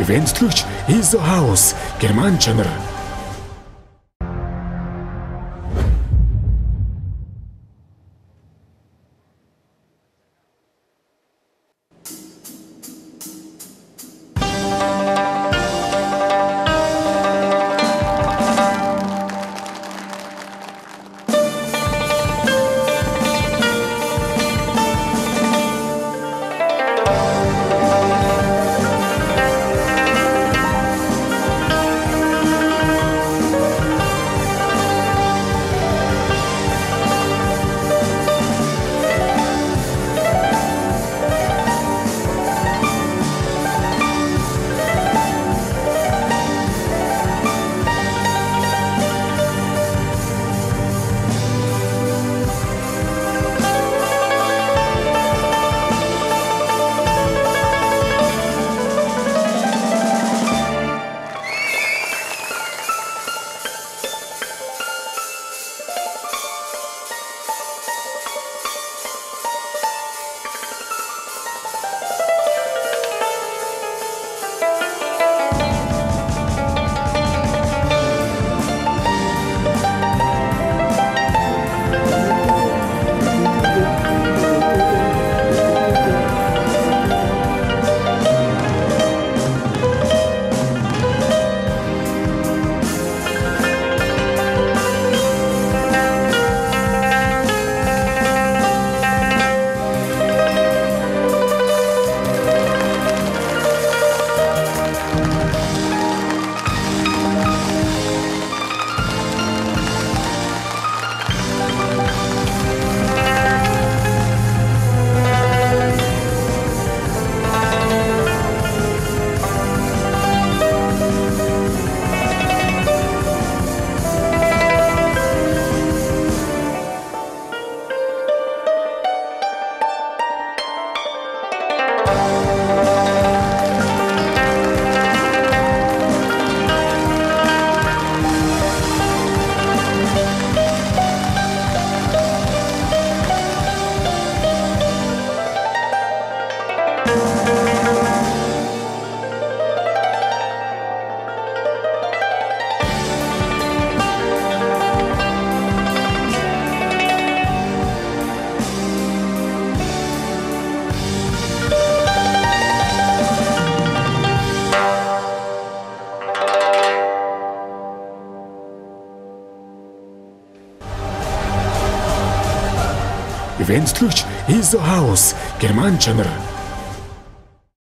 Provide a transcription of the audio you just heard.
Ивентлэгч Изо Хаус Герман чанар Ventključ is the house, German channel.